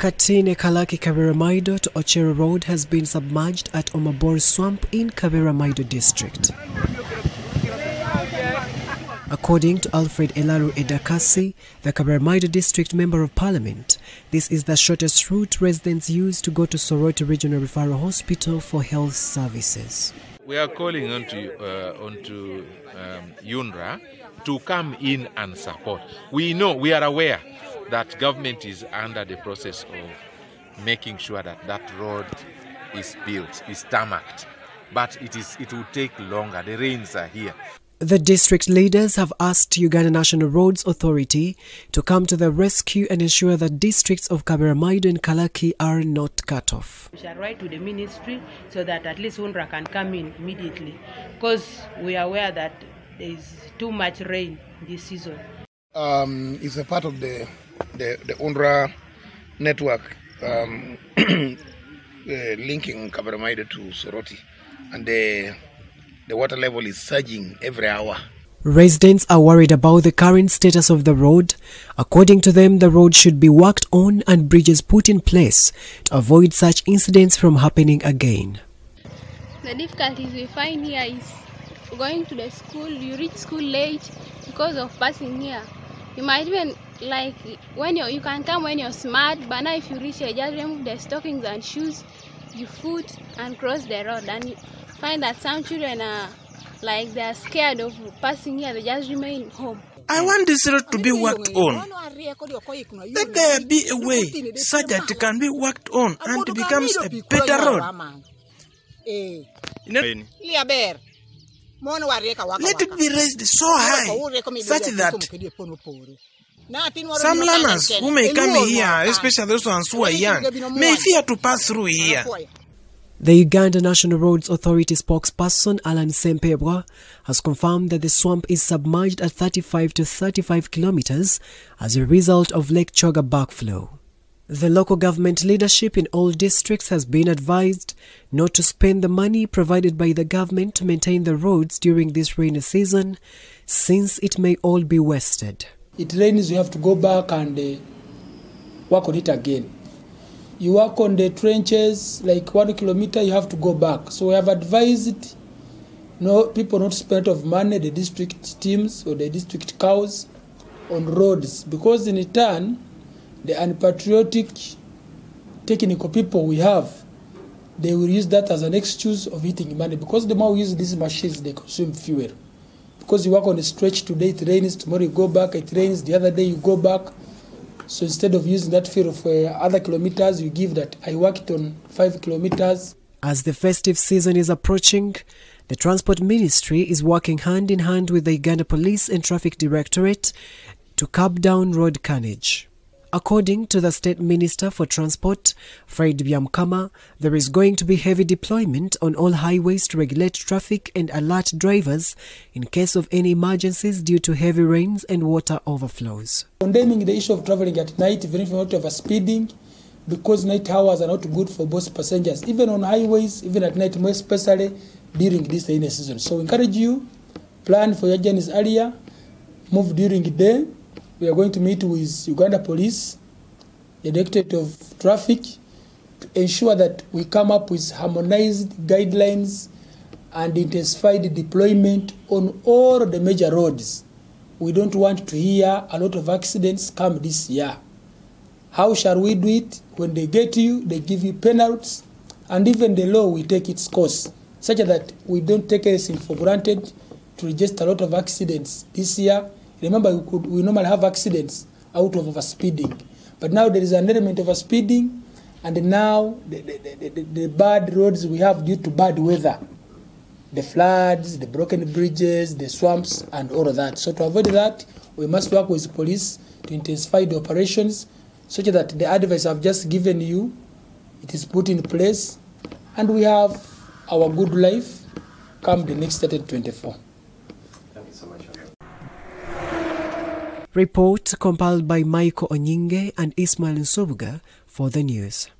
Katine Kalaki Kaberamaido to Ochero Road has been submerged at Omabor Swamp in Kaberamaido district. According to Alfred Elaru Edakasi, the Kaberamaido district member of parliament, this is the shortest route residents use to go to Soroti Regional Referral Hospital for health services. We are calling on to, uh, on to um, UNRA to come in and support. We know, we are aware that government is under the process of making sure that that road is built, is tarmacked. But it, is, it will take longer. The rains are here. The district leaders have asked Uganda National Roads Authority to come to the rescue and ensure that districts of Kaberamaido and Kalaki are not cut off. We shall write to the ministry so that at least UNRA can come in immediately because we are aware that there is too much rain this season. Um, it's a part of the the, the UNRA network um, uh, linking Kaberamaido to Soroti, and the the water level is surging every hour. Residents are worried about the current status of the road. According to them, the road should be worked on and bridges put in place to avoid such incidents from happening again. The difficulties we find here is going to the school, you reach school late because of passing here. You might even like when you you can come when you're smart, but now if you reach here, just remove the stockings and shoes, you foot and cross the road, and you find that some children are like they're scared of passing here. They just remain home. I want this road to be worked on. Let there be a way such that it can be worked on and it becomes a better road. You know, let it be raised so high. such that. some learners who may come here, especially those ones who are young, may fear to pass through here. The Uganda National Roads Authority spokesperson Alan Sempebwa has confirmed that the swamp is submerged at 35 to 35 kilometers as a result of Lake Choga backflow. The local government leadership in all districts has been advised not to spend the money provided by the government to maintain the roads during this rainy season since it may all be wasted. It rains, you have to go back and uh, work on it again. You work on the trenches, like one kilometer, you have to go back. So we have advised no people not spend of money, the district teams or the district cows on roads because in return, the unpatriotic technical people we have, they will use that as an excuse of eating money because the more we use these machines, they consume fuel. Because you work on a stretch today, it rains, tomorrow you go back, it rains, the other day you go back. So instead of using that fuel for other kilometers, you give that. I worked on five kilometers. As the festive season is approaching, the Transport Ministry is working hand in hand with the Uganda Police and Traffic Directorate to curb down road carnage. According to the State Minister for Transport, Fred Byamukama, there is going to be heavy deployment on all highways to regulate traffic and alert drivers in case of any emergencies due to heavy rains and water overflows. Condemning the issue of traveling at night, even if not over speeding, because night hours are not good for both passengers, even on highways, even at night, more especially during this rainy season. So encourage you, plan for your journeys earlier, move during the day, we are going to meet with Uganda Police, the Directorate of Traffic, to ensure that we come up with harmonized guidelines and intensified deployment on all the major roads. We don't want to hear a lot of accidents come this year. How shall we do it? When they get you, they give you penalties, and even the law will take its course, such that we don't take anything for granted to register a lot of accidents this year Remember, we, could, we normally have accidents out of overspeeding. But now there is an element of overspeeding, and now the, the, the, the, bad roads we have due to bad weather. The floods, the broken bridges, the swamps, and all of that. So to avoid that, we must work with police to intensify the operations such that the advice I've just given you, it is put in place, and we have our good life come the next 24. Report compiled by Michael Onyinge and Ismail Nsobuga for the news.